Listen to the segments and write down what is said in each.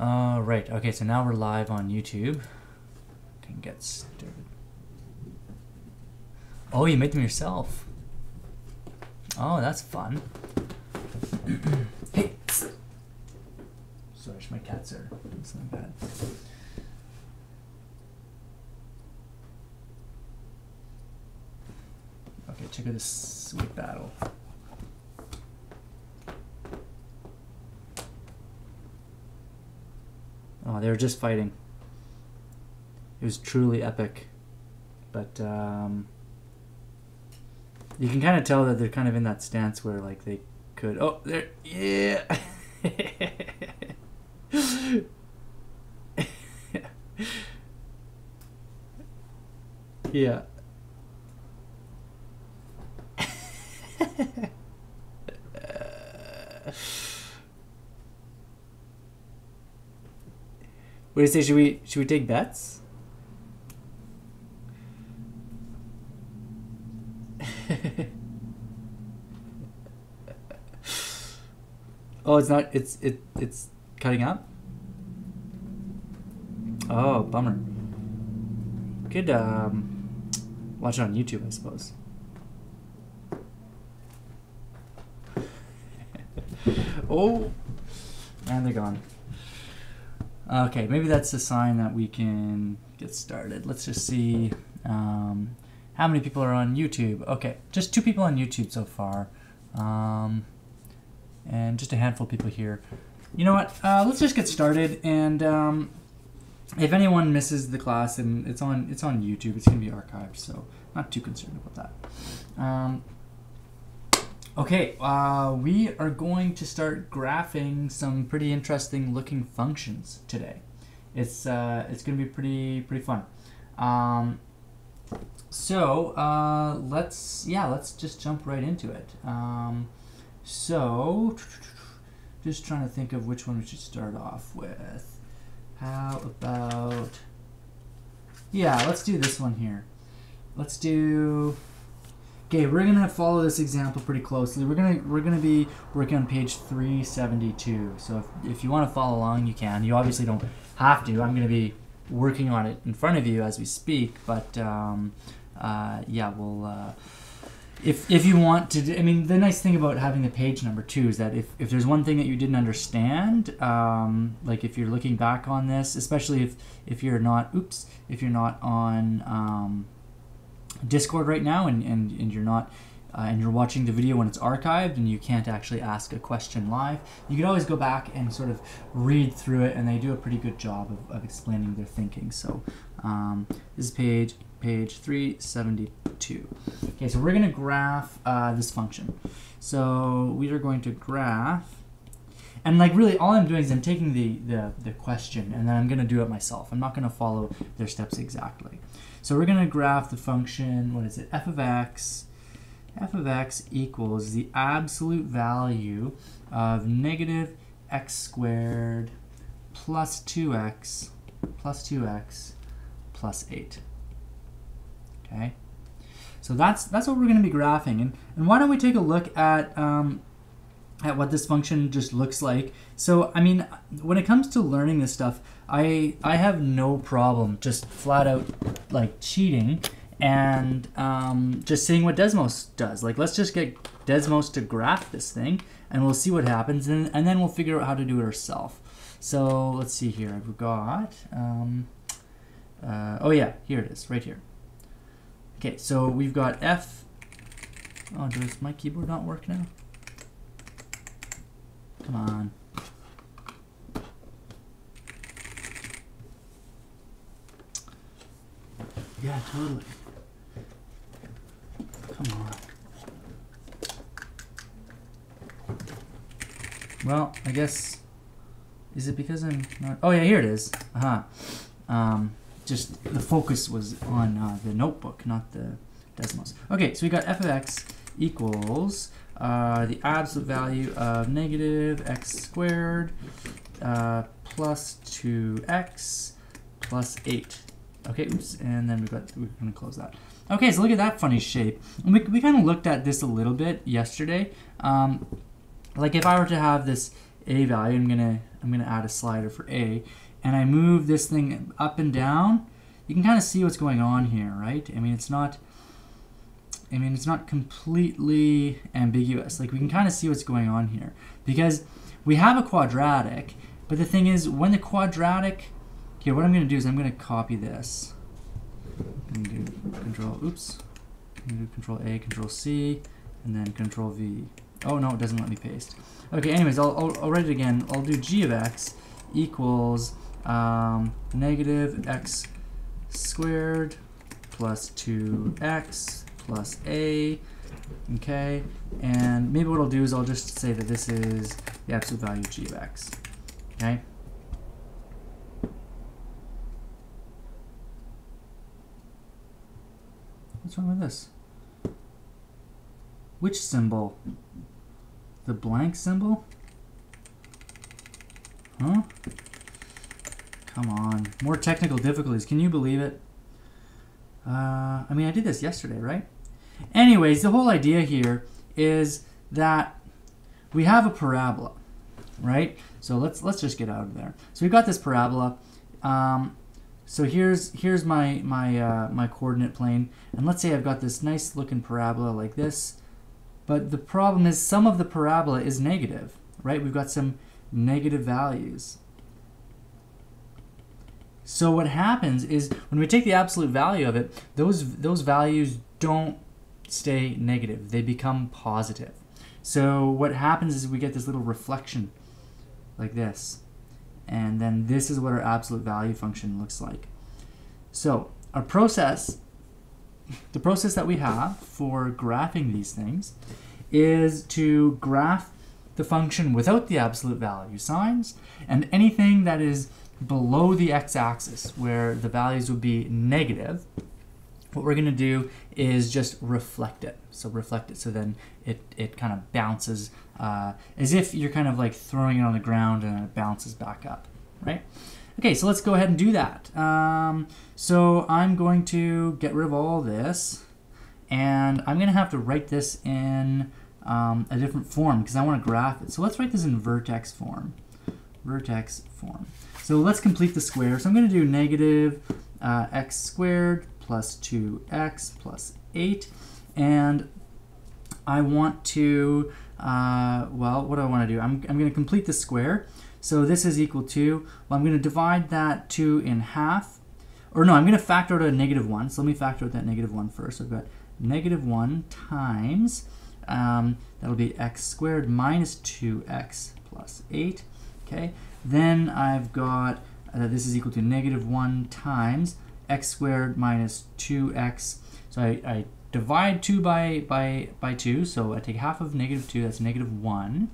Uh, right. Okay, so now we're live on YouTube. Can get started. Oh, you made them yourself. Oh, that's fun. hey. Sorry, my cats are doing something bad. Okay, check out this sweet battle. Oh, they were just fighting. It was truly epic. But um, you can kind of tell that they're kind of in that stance where like they could. Oh, there. Yeah. yeah. What do you say? Should we should we take bets? oh, it's not. It's it. It's cutting out. Oh, bummer. Could um, watch it on YouTube, I suppose. oh, and they're gone. Okay, maybe that's a sign that we can get started. Let's just see um, how many people are on YouTube. Okay, just two people on YouTube so far, um, and just a handful of people here. You know what? Uh, let's just get started. And um, if anyone misses the class, and it's on it's on YouTube, it's gonna be archived, so not too concerned about that. Okay, uh, we are going to start graphing some pretty interesting looking functions today. It's uh, it's going to be pretty pretty fun. Um, so uh, let's yeah let's just jump right into it. Um, so just trying to think of which one we should start off with. How about yeah let's do this one here. Let's do Okay, we're gonna follow this example pretty closely. We're gonna we're gonna be working on page 372. So if, if you want to follow along, you can. You obviously don't have to. I'm gonna be working on it in front of you as we speak. But um, uh, yeah, we'll. Uh, if, if you want to, I mean, the nice thing about having the page number too is that if, if there's one thing that you didn't understand, um, like if you're looking back on this, especially if, if you're not, oops, if you're not on, um, Discord right now and, and, and you're not uh, and you're watching the video when it's archived and you can't actually ask a question live, you can always go back and sort of read through it and they do a pretty good job of, of explaining their thinking. So um, this is page page 372. Okay, so we're going to graph uh, this function. So we are going to graph and like really all I'm doing is I'm taking the, the, the question and then I'm going to do it myself. I'm not going to follow their steps exactly. So we're going to graph the function, what is it, f of x, f of x equals the absolute value of negative x squared plus 2x plus 2x plus 8. Okay, so that's that's what we're going to be graphing. And, and why don't we take a look at um, at what this function just looks like. So, I mean, when it comes to learning this stuff, I I have no problem just flat out like cheating and um, just seeing what Desmos does. Like, let's just get Desmos to graph this thing, and we'll see what happens, and, and then we'll figure out how to do it ourselves. So let's see here. I've got, um, uh, oh yeah, here it is, right here. Okay, so we've got f. Oh, does my keyboard not work now? Come on. Yeah, totally. Come on. Well, I guess. Is it because I'm not. Oh, yeah, here it is. Uh huh. Um, just the focus was on uh, the notebook, not the Desmos. Okay, so we got f of x equals uh, the absolute value of negative x squared uh, plus 2x plus 8. Okay, oops, and then we've got, we're to close that. Okay, so look at that funny shape. And we, we kind of looked at this a little bit yesterday. Um, like if I were to have this a value. I'm gonna I'm gonna add a slider for a, and I move this thing up and down. You can kind of see what's going on here, right? I mean, it's not. I mean, it's not completely ambiguous. Like we can kind of see what's going on here because we have a quadratic, but the thing is, when the quadratic, here, what I'm going to do is I'm going to copy this. I'm going to do control, oops. I'm going to do control A, control C, and then control V. Oh no, it doesn't let me paste. Okay, anyways, I'll, I'll, I'll write it again. I'll do g of x equals um, negative x squared plus 2x plus a, okay? And maybe what I'll do is I'll just say that this is the absolute value g of x, okay? What's wrong with this? Which symbol? The blank symbol? Huh? Come on. More technical difficulties. Can you believe it? Uh, I mean, I did this yesterday, right? Anyways, the whole idea here is that we have a parabola, right? So let's let's just get out of there. So we've got this parabola. Um, so here's here's my my uh, my coordinate plane, and let's say I've got this nice looking parabola like this, but the problem is some of the parabola is negative, right? We've got some negative values. So what happens is when we take the absolute value of it, those those values don't stay negative. They become positive. So what happens is we get this little reflection like this. And then this is what our absolute value function looks like. So our process, the process that we have for graphing these things is to graph the function without the absolute value signs and anything that is below the x-axis where the values would be negative what we're going to do is just reflect it. So reflect it so then it, it kind of bounces uh, as if you're kind of like throwing it on the ground and it bounces back up, right? Okay, so let's go ahead and do that. Um, so I'm going to get rid of all this and I'm going to have to write this in um, a different form because I want to graph it. So let's write this in vertex form. Vertex form. So let's complete the square. So I'm going to do negative uh, x squared plus 2x plus 8. And I want to, uh, well, what do I want to do? I'm, I'm going to complete the square. So this is equal to, well, I'm going to divide that 2 in half. Or no, I'm going to factor out a negative 1. So let me factor out that negative 1 first. So I've got negative 1 times, um, that'll be x squared minus 2x plus 8. Okay, then I've got, uh, this is equal to negative 1 times x squared minus 2x. So I, I divide 2 by, by, by 2, so I take half of negative 2, that's negative 1.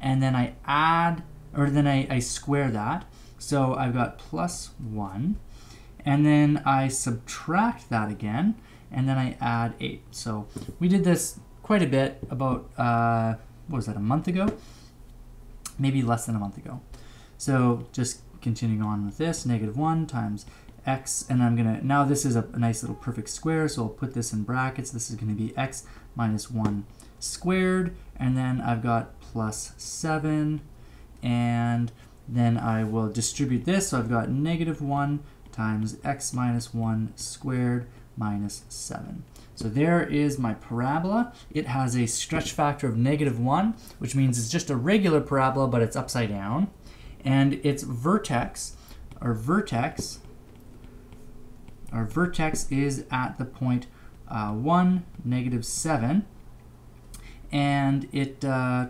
And then I add, or then I, I square that. So I've got plus 1. And then I subtract that again, and then I add 8. So we did this quite a bit about, uh, what was that, a month ago? Maybe less than a month ago. So just continuing on with this, negative 1 times x, and I'm gonna, now this is a, a, nice little perfect square, so I'll put this in brackets. This is gonna be x minus 1 squared, and then I've got plus 7, and then I will distribute this, so I've got negative 1 times x minus 1 squared minus 7. So there is my parabola. It has a stretch factor of negative 1, which means it's just a regular parabola, but it's upside down. And its vertex, or vertex, our vertex is at the point uh, 1, negative 7. And it, uh,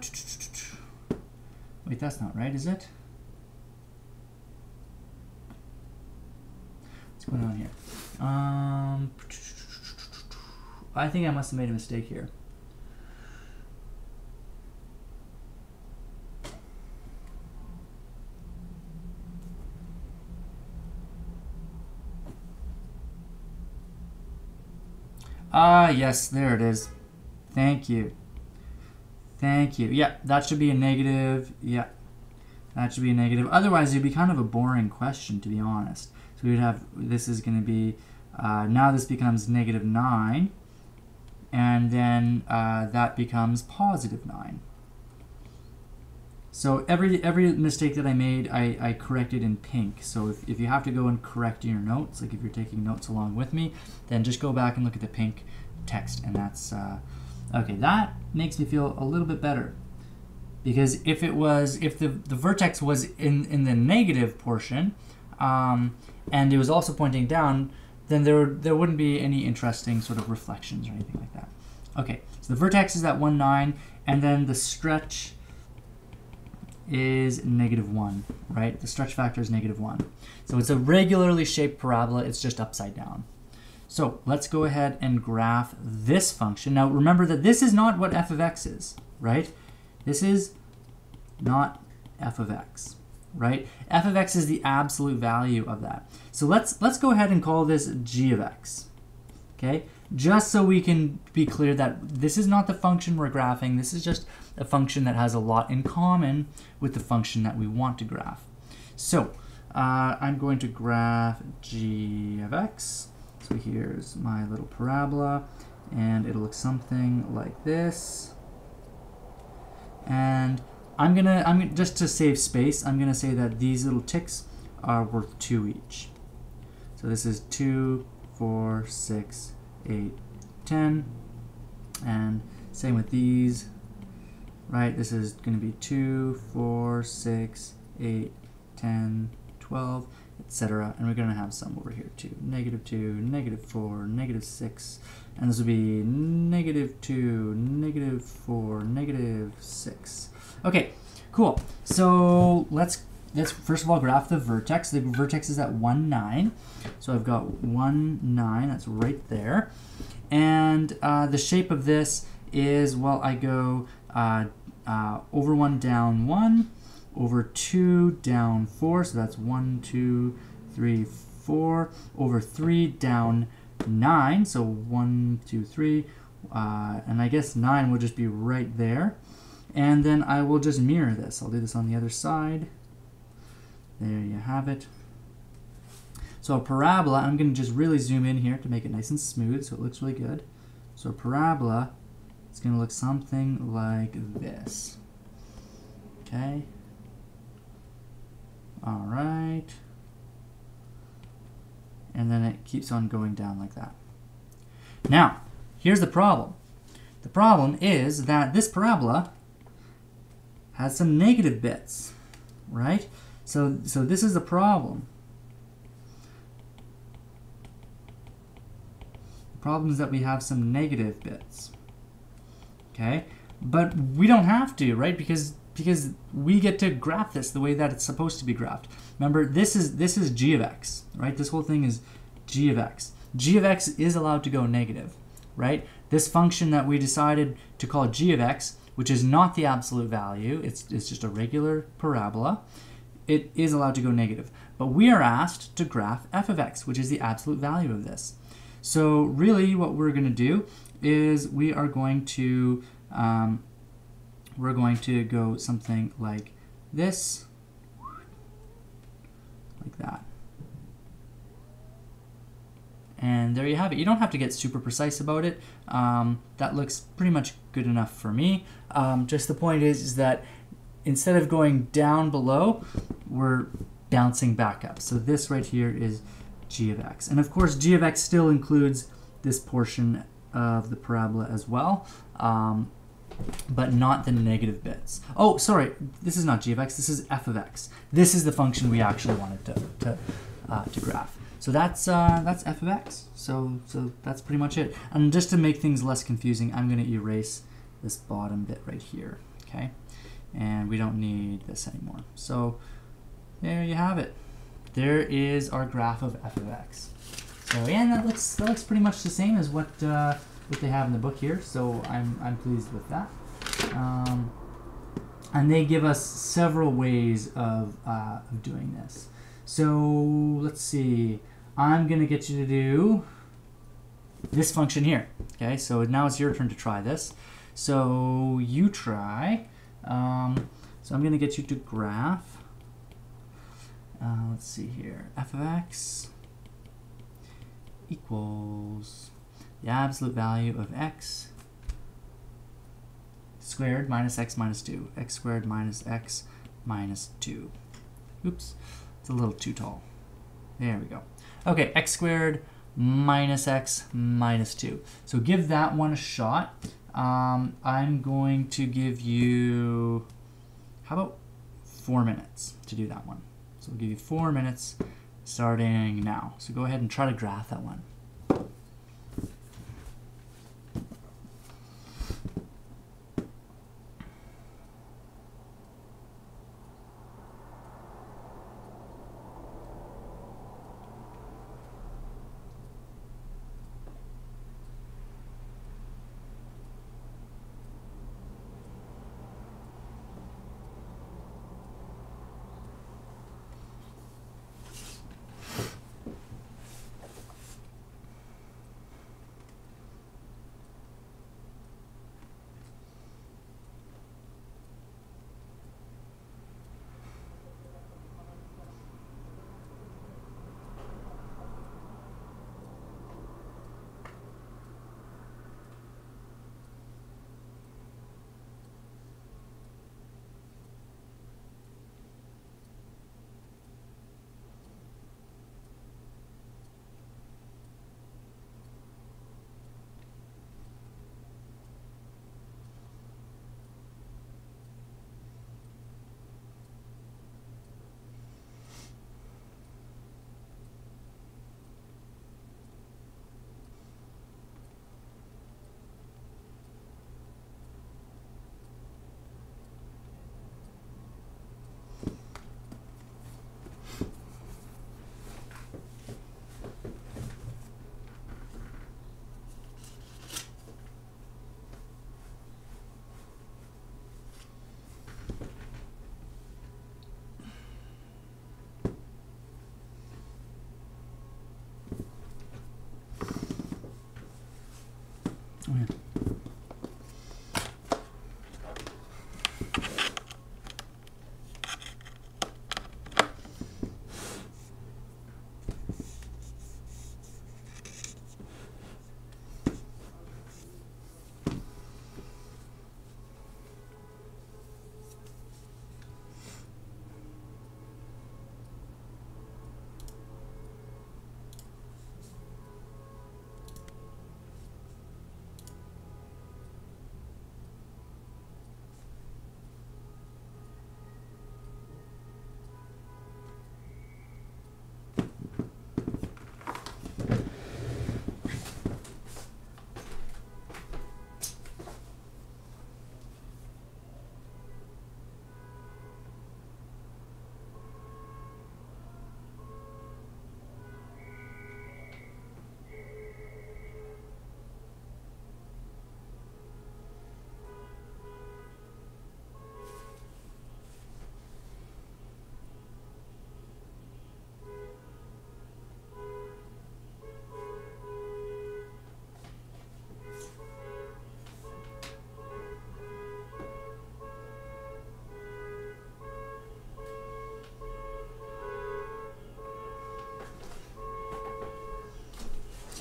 wait, that's not right, is it? What's going on here? Um, I think I must have made a mistake here. Ah, yes, there it is. Thank you. Thank you. Yeah, that should be a negative. Yeah, that should be a negative. Otherwise, it'd be kind of a boring question, to be honest. So we'd have, this is going to be, uh, now this becomes negative 9, and then uh, that becomes positive 9. So every every mistake that I made, I, I corrected in pink. So if, if you have to go and correct your notes, like if you're taking notes along with me, then just go back and look at the pink text. And that's, uh, okay, that makes me feel a little bit better. Because if it was, if the, the vertex was in, in the negative portion, um, and it was also pointing down, then there, there wouldn't be any interesting sort of reflections or anything like that. Okay, so the vertex is at 1, 9, and then the stretch is negative 1, right? The stretch factor is negative 1. So it's a regularly shaped parabola, it's just upside down. So let's go ahead and graph this function. Now remember that this is not what f of x is, right? This is not f of x, right? f of x is the absolute value of that. So let's, let's go ahead and call this g of x, okay? Just so we can be clear that this is not the function we're graphing, this is just a function that has a lot in common with the function that we want to graph. So uh, I'm going to graph g of x. So here's my little parabola, and it'll look something like this. And I'm gonna, I'm gonna, just to save space, I'm gonna say that these little ticks are worth two each. So this is two, four, six, eight, ten, and same with these, right? This is going to be 2, 4, 6, 8, 10, 12, etc. And we're going to have some over here too. Negative 2, negative 4, negative 6, and this will be negative 2, negative 4, negative 6. Okay, cool. So let's let's first of all graph the vertex. The vertex is at 1, 9. So I've got 1, 9, that's right there. And uh, the shape of this is, well, I go uh, uh, over 1 down 1, over 2 down 4, so that's 1, 2, 3, 4, over 3 down 9, so 1, 2, 3, uh, and I guess 9 will just be right there. And then I will just mirror this. I'll do this on the other side. There you have it. So a parabola, I'm going to just really zoom in here to make it nice and smooth so it looks really good. So a parabola it's going to look something like this. Okay. All right. And then it keeps on going down like that. Now, here's the problem. The problem is that this parabola has some negative bits, right? So, so this is the problem. The problem is that we have some negative bits okay? But we don't have to, right? Because because we get to graph this the way that it's supposed to be graphed. Remember, this is this is g of x, right? This whole thing is g of x. g of x is allowed to go negative, right? This function that we decided to call g of x, which is not the absolute value, it's, it's just a regular parabola, it is allowed to go negative. But we are asked to graph f of x, which is the absolute value of this. So really what we're going to do is we are going to um, we're going to go something like this, like that. And there you have it. You don't have to get super precise about it. Um, that looks pretty much good enough for me. Um, just the point is, is that instead of going down below, we're bouncing back up. So this right here is g of x. And of course, g of x still includes this portion of the parabola as well, um, but not the negative bits. Oh, sorry, this is not g of x, this is f of x. This is the function we actually wanted to, to, uh, to graph. So that's, uh, that's f of x. So, so that's pretty much it. And just to make things less confusing, I'm going to erase this bottom bit right here, okay? And we don't need this anymore. So there you have it. There is our graph of f of x. So yeah, that looks that looks pretty much the same as what uh, what they have in the book here. So I'm I'm pleased with that. Um, and they give us several ways of uh, of doing this. So let's see. I'm gonna get you to do this function here. Okay, so now it's your turn to try this. So you try. Um, so I'm gonna get you to graph. Uh, let's see here. f of x equals the absolute value of x squared minus x minus 2. x squared minus x minus 2. Oops, it's a little too tall. There we go. Okay, x squared minus x minus 2. So give that one a shot. Um, I'm going to give you, how about four minutes to do that one. So we'll give you four minutes starting now. So go ahead and try to graph that one.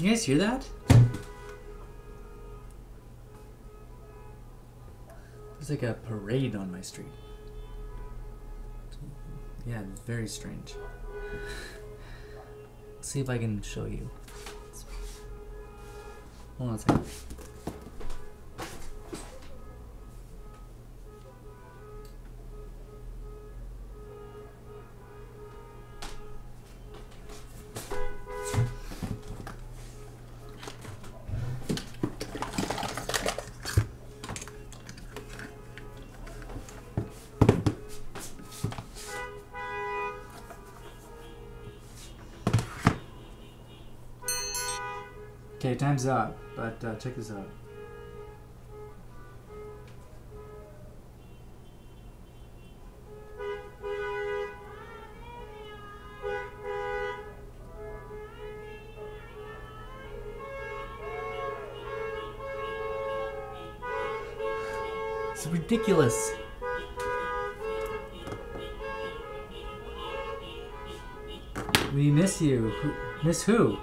Can you guys hear that? There's like a parade on my street. Yeah, very strange. See if I can show you. Hold on a second. Up, but uh, check this out. It's ridiculous. We miss you. Miss who?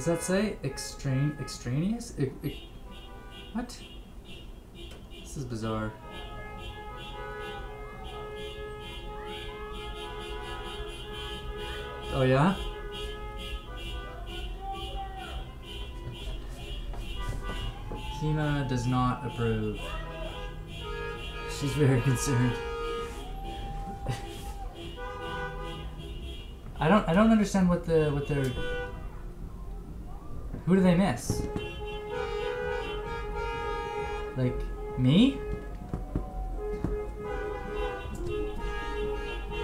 Does that say? Extraneous? E- e- what? This is bizarre. Oh yeah? Kima does not approve. She's very concerned. I don't I don't understand what the what they're Who do they miss? Like me?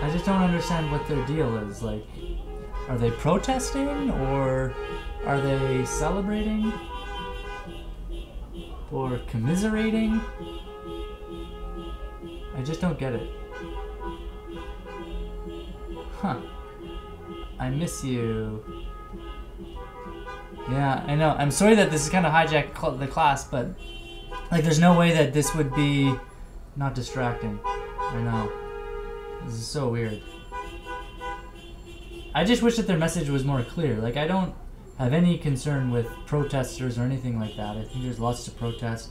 I just don't understand what their deal is. Like are they protesting or are they celebrating? Or commiserating? I just don't get it. Huh. I miss you. Yeah, I know. I'm sorry that this is kind of hijacked cl- the class, but like, there's no way that this would be not distracting. I know. This is so weird. I just wish that their message was more clear. Like, I don't have any concern with protesters or anything like that. I think there's lots to protest,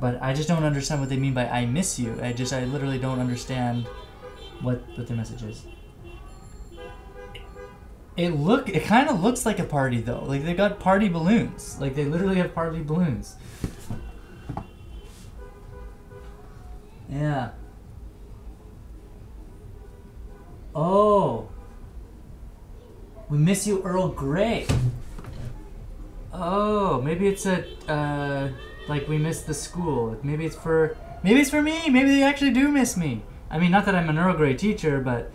but I just don't understand what they mean by "I miss you." I just, I literally don't understand what what their message is. It look, it kind of looks like a party though. Like they got party balloons. Like they literally have party balloons. Yeah. Oh. We miss you, Earl Grey. Oh, maybe it's a uh, like we miss the school. Maybe it's for maybe it's for me. Maybe they actually do miss me. I mean, not that I'm an Earl Grey teacher, but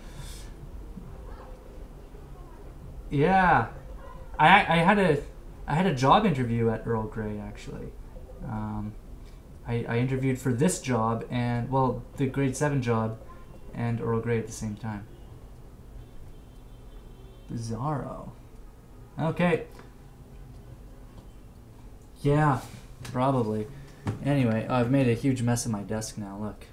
yeah, I I had a I had a job interview at Earl Grey actually. Um, I I interviewed for this job and well the grade seven job, and Earl Grey at the same time. Bizarro. Okay. Yeah, probably. Anyway, I've made a huge mess of my desk now. Look.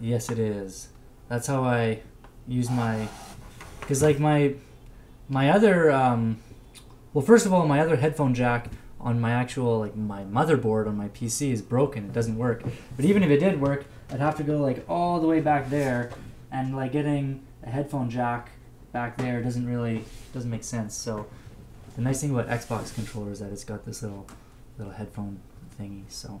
Yes, it is. That's how I use my. Because, like, my. My other. Um, well, first of all, my other headphone jack on my actual, like, my motherboard on my PC is broken. It doesn't work. But even if it did work, I'd have to go, like, all the way back there. And, like, getting a headphone jack back there doesn't really. doesn't make sense. So. The nice thing about Xbox controller is that it's got this little little headphone thingy. So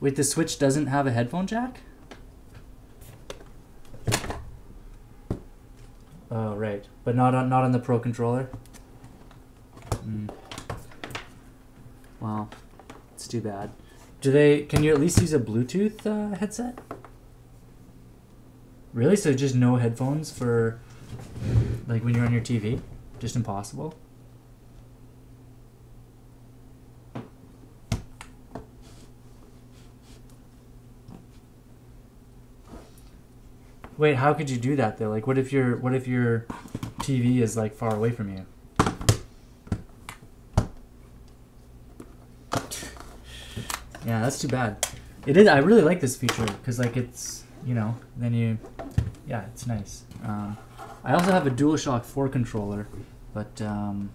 wait, the Switch doesn't have a headphone jack. Oh right, but not on not on the Pro controller. Mm. Wow, it's too bad. Do they? Can you at least use a Bluetooth uh, headset? Really? So just no headphones for like when you're on your TV? Just impossible? Wait, how could you do that though? Like what if your what if your TV is like far away from you? Yeah, that's too bad. It is I really like this feature cuz like it's, you know, then you yeah, it's nice. Um, I also have a DualShock 4 controller, but um,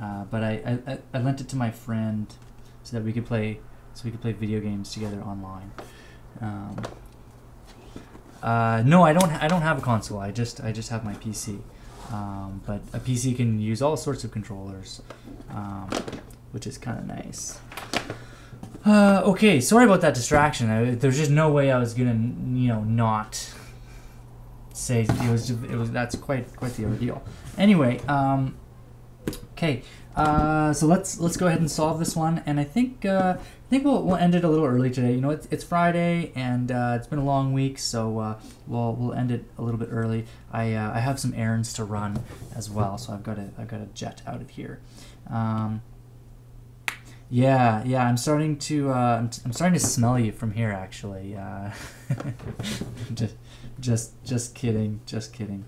uh, but I, I, I lent it to my friend so that we could play so we could play video games together online. Um, uh, no, I don't. I don't have a console. I just I just have my PC. Um, but a PC can use all sorts of controllers, um, which is kind of nice. Uh, okay, sorry about that distraction. I, there's just no way I was gonna, you know, not say it was. It was that's quite quite the ordeal. Anyway, um, okay, uh, so let's let's go ahead and solve this one. And I think uh, I think we'll, we'll end it a little early today. You know, it's, it's Friday and uh, it's been a long week, so uh, we'll we'll end it a little bit early. I uh, I have some errands to run as well, so I've got to I've got to jet out of here. Um, yeah, yeah, I'm starting to uh, I'm, I'm starting to smell you from here. Actually, just just just kidding, just kidding.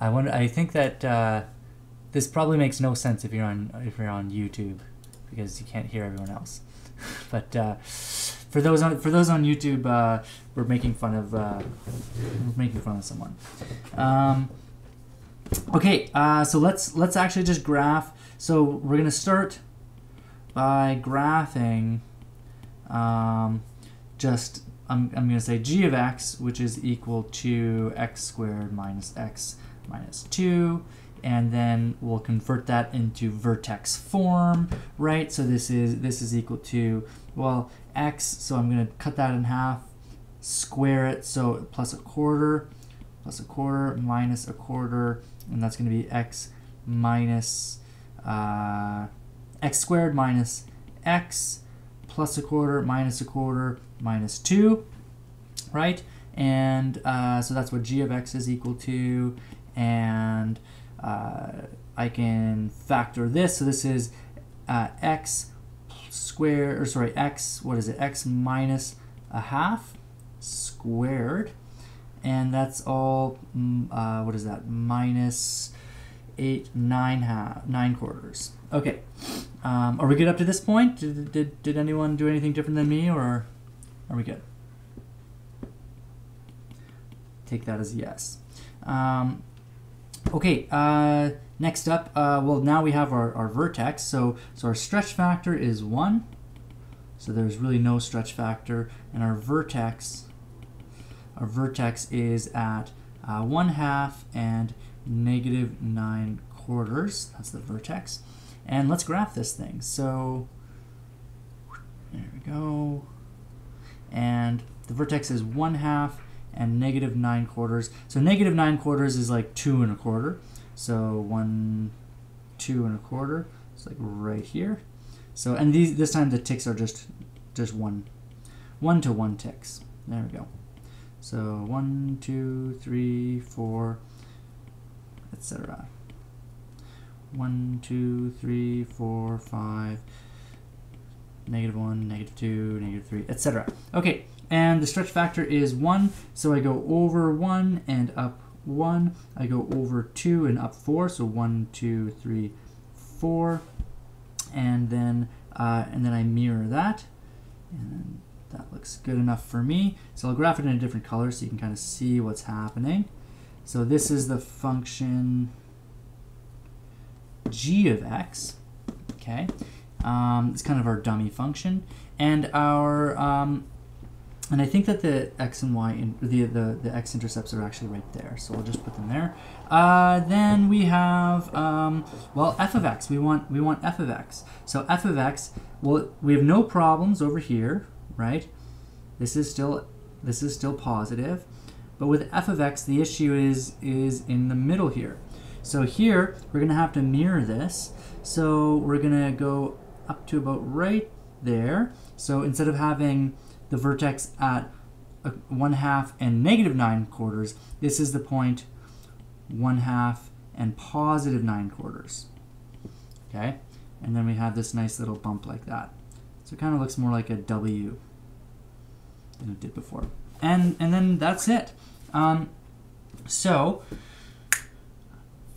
I wonder. I think that this probably makes no sense if you're on if you're on YouTube because you can't hear everyone else. but uh, For those on for those on YouTube, uh, we're making fun of uh, we're making fun of someone. Um, okay, uh, so let's let's actually just graph. So we're gonna start by graphing. Um, just I'm I'm gonna say g of x, which is equal to x squared minus x minus two and then we'll convert that into vertex form, right? So this is this is equal to well x. So I'm going to cut that in half, square it. So plus a quarter, plus a quarter minus a quarter, and that's going to be x minus uh, x squared minus x plus a quarter minus a quarter minus two, right? And uh, so that's what g of x is equal to, and uh, I can factor this. So this is uh, x squared, or sorry, x, what is it? x minus a half squared. And that's all, mm, uh, what is that? Minus 8, 9, half, 9 quarters. Okay. Um, are we good up to this point? Did, did, did anyone do anything different than me, or are we good? Take that as yes. Um, Okay, uh, next up, uh, well now we have our, our vertex, so, so our stretch factor is 1, so there's really no stretch factor, and our vertex, our vertex is at uh, 1 half and negative 9 quarters, that's the vertex, and let's graph this thing, so there we go, and the vertex is 1 half and negative 9 quarters. So negative 9 quarters is like 2 and a quarter. So 1, 2 and a quarter. It's like right here. So, and these this time the ticks are just just one, one to one ticks. There we go. So one, two, three, four, etc. One, two, three, four, five, negative one, negative two, negative three, etc. Okay, and the stretch factor is 1, so I go over 1 and up 1. I go over 2 and up 4, so 1, 2, 3, 4. And then, uh, and then I mirror that. And that looks good enough for me. So I'll graph it in a different color so you can kind of see what's happening. So this is the function g of x, okay? Um, it's kind of our dummy function. And our um, and I think that the x and y, in, the, the, the x intercepts are actually right there. So we'll just put them there. Uh, then we have, um, well, f of x. We want, we want f of x. So f of x, well, we have no problems over here, right? This is still, this is still positive. But with f of x, the issue is, is in the middle here. So here, we're going to have to mirror this. So we're going to go up to about right there. So instead of having the vertex at a, 1 half and negative 9 quarters, this is the point 1 half and positive 9 quarters. Okay? And then we have this nice little bump like that. So it kind of looks more like a W than it did before. And, and then that's it. Um, so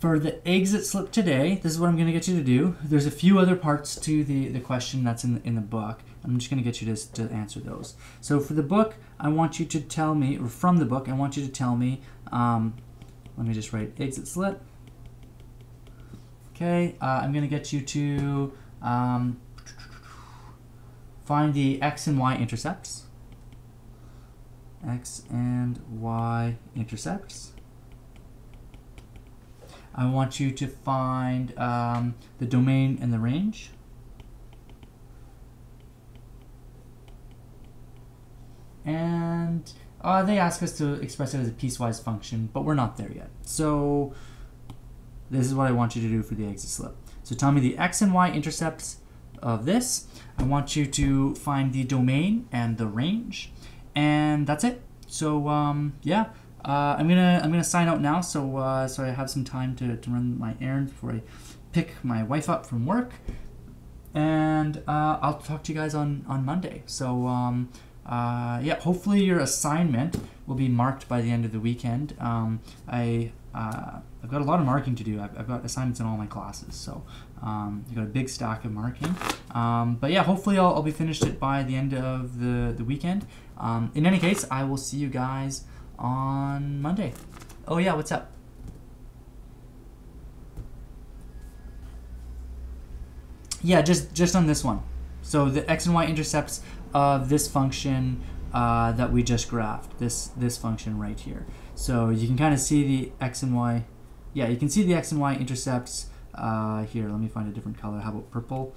for the exit slip today, this is what I'm going to get you to do. There's a few other parts to the, the question that's in the, in the book. I'm just going to get you to, to answer those. So for the book, I want you to tell me, or from the book, I want you to tell me, um, let me just write exit slip. Okay, uh, I'm going to get you to um, find the x and y intercepts. x and y intercepts. I want you to find um, the domain and the range. and uh, they ask us to express it as a piecewise function, but we're not there yet. So this is what I want you to do for the exit slip. So tell me the x and y intercepts of this. I want you to find the domain and the range, and that's it. So um, yeah, uh, I'm gonna I'm gonna sign out now. So uh, so I have some time to, to run my errands before I pick my wife up from work, and uh, I'll talk to you guys on on Monday. So. Um, uh, yeah, hopefully your assignment will be marked by the end of the weekend. Um, I uh, I've got a lot of marking to do. I've, I've got assignments in all my classes, so um, I've got a big stack of marking. Um, but yeah, hopefully I'll, I'll be finished it by the end of the, the weekend. Um, in any case, I will see you guys on Monday. Oh yeah, what's up? Yeah, just just on this one. So the x and y intercepts of this function uh, that we just graphed, this this function right here. So you can kind of see the x and y. Yeah, you can see the x and y intercepts uh, here. Let me find a different color. How about purple?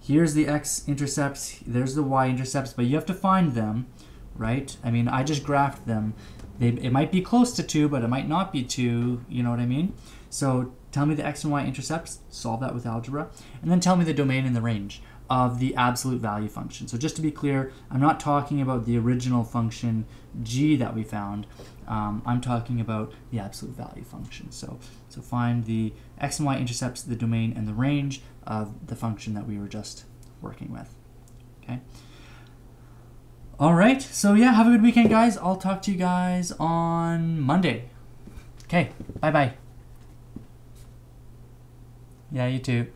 Here's the x intercepts. There's the y intercepts, but you have to find them, right? I mean, I just graphed them. They, it might be close to 2, but it might not be 2. You know what I mean? So tell me the x and y intercepts. Solve that with algebra. And then tell me the domain and the range of the absolute value function. So just to be clear, I'm not talking about the original function g that we found. Um, I'm talking about the absolute value function. So, so find the x and y intercepts, the domain, and the range of the function that we were just working with. Okay. All right. So yeah, have a good weekend, guys. I'll talk to you guys on Monday. Okay. Bye bye. Yeah, you too.